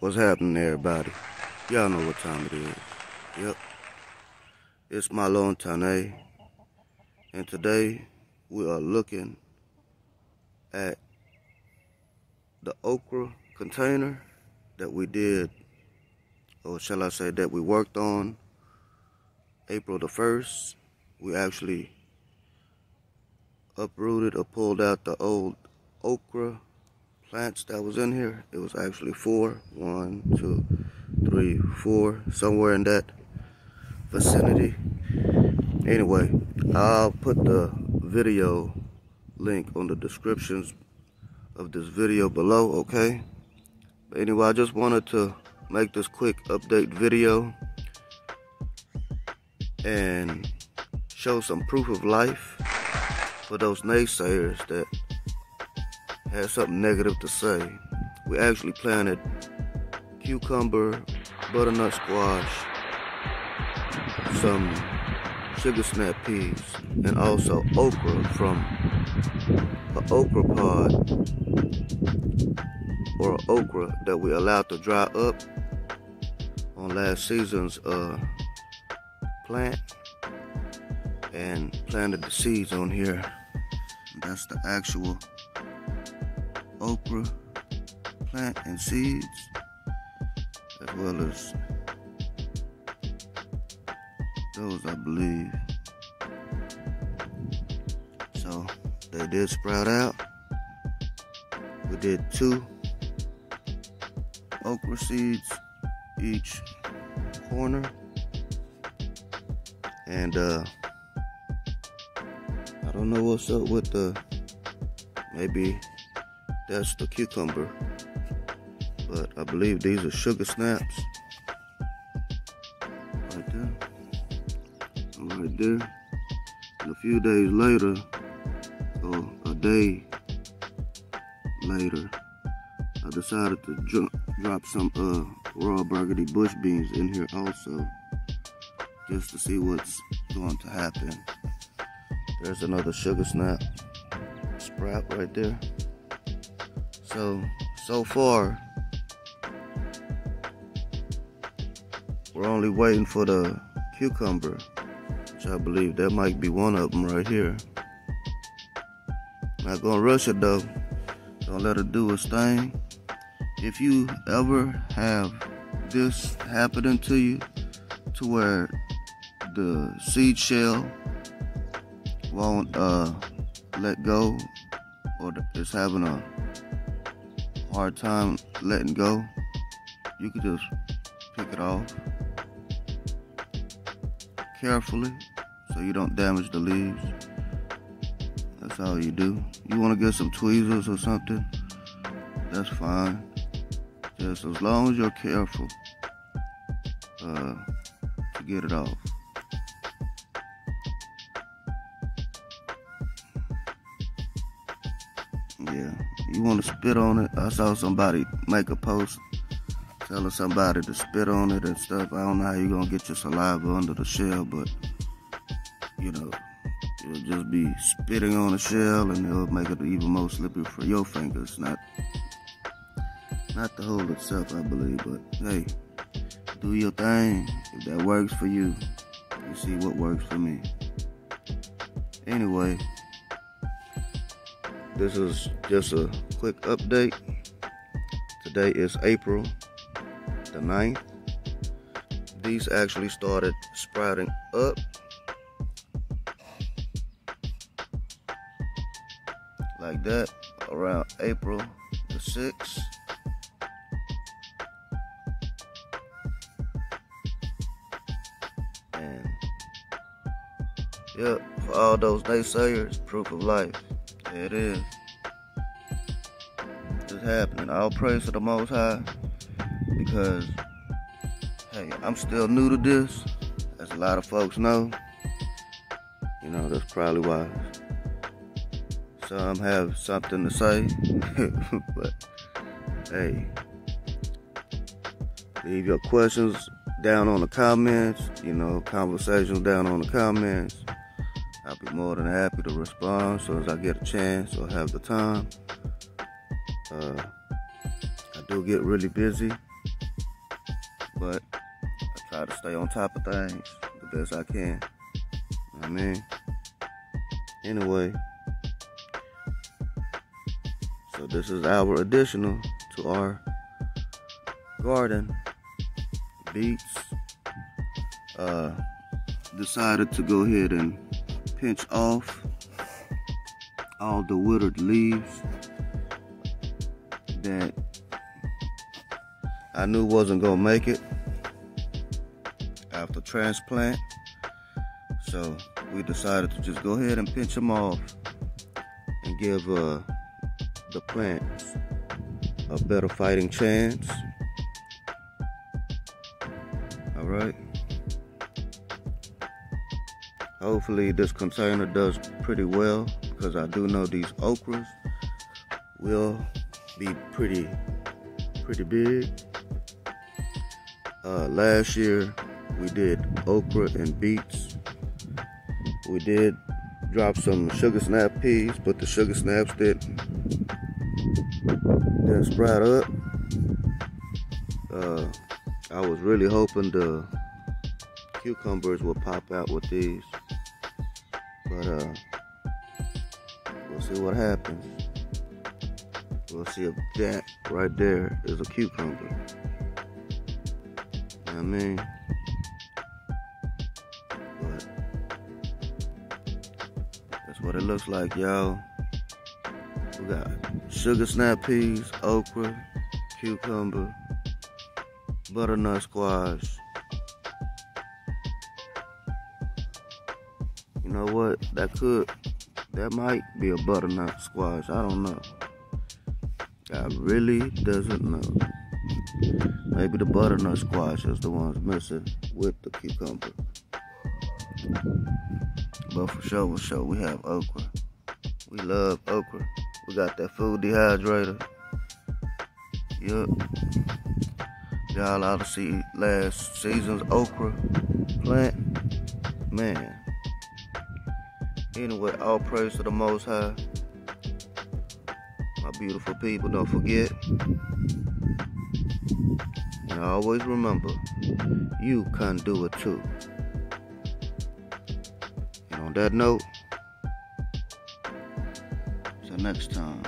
What's happening, everybody? Y'all know what time it is. Yep. It's Mahlon Tane. Eh? And today we are looking at the okra container that we did, or shall I say that we worked on April the 1st. We actually uprooted or pulled out the old okra plants that was in here. It was actually four. One, two, three, four. Somewhere in that vicinity. Anyway, I'll put the video link on the descriptions of this video below, okay? But anyway, I just wanted to make this quick update video and show some proof of life for those naysayers that had something negative to say. We actually planted cucumber, butternut squash, some sugar snap peas, and also okra from an okra pod or okra that we allowed to dry up on last season's uh, plant and planted the seeds on here. That's the actual okra plant and seeds as well as those I believe. So they did sprout out. We did two okra seeds each corner. And uh I don't know what's up with the maybe that's the cucumber. But I believe these are sugar snaps. Right there. Right there. And a few days later, or a day later, I decided to dro drop some uh, royal burgundy bush beans in here also. Just to see what's going to happen. There's another sugar snap sprout right there. So, so far, we're only waiting for the cucumber, which I believe that might be one of them right here. Not gonna rush it though. Don't let it do its thing. If you ever have this happening to you, to where the seed shell won't uh, let go, or it's having a hard time letting go, you could just pick it off carefully so you don't damage the leaves. That's all you do. You want to get some tweezers or something, that's fine. Just as long as you're careful uh, to get it off. Yeah, you want to spit on it. I saw somebody make a post telling somebody to spit on it and stuff. I don't know how you're going to get your saliva under the shell, but, you know, you'll just be spitting on the shell and it'll make it even more slippery for your fingers. Not, not the hole itself, I believe, but hey, do your thing. If that works for you, you see what works for me. Anyway, this is just a quick update. Today is April the 9th. These actually started sprouting up. Like that around April the 6th. And yep, for all those naysayers, proof of life. It is. It's happening. All praise to the Most High because, hey, I'm still new to this, as a lot of folks know. You know, that's probably why some have something to say. but, hey, leave your questions down on the comments, you know, conversations down on the comments. I'll be more than happy to respond as soon as I get a chance or have the time. Uh, I do get really busy but I try to stay on top of things the best I can. I mean, anyway, so this is our additional to our garden beets. Uh, decided to go ahead and pinch off all the withered leaves that I knew wasn't gonna make it after transplant. So we decided to just go ahead and pinch them off and give uh, the plants a better fighting chance. All right. Hopefully this container does pretty well because I do know these okras will be pretty, pretty big. Uh, last year we did okra and beets. We did drop some sugar snap peas, but the sugar snaps didn't, didn't sprout up. Uh, I was really hoping the cucumbers would pop out with these. But uh, we'll see what happens. We'll see if that right there is a cucumber. You know I mean? But that's what it looks like, y'all. We got sugar snap peas, okra, cucumber, butternut squash, You know what? That could, that might be a butternut squash. I don't know. I really doesn't know. Maybe the butternut squash is the ones missing with the cucumber. But for sure, for sure, we have okra. We love okra. We got that food dehydrator. Yup. Y'all ought to see last season's okra plant. Man, Anyway, all praise to the Most High. My beautiful people, don't forget. And always remember, you can do it too. And on that note, till next time.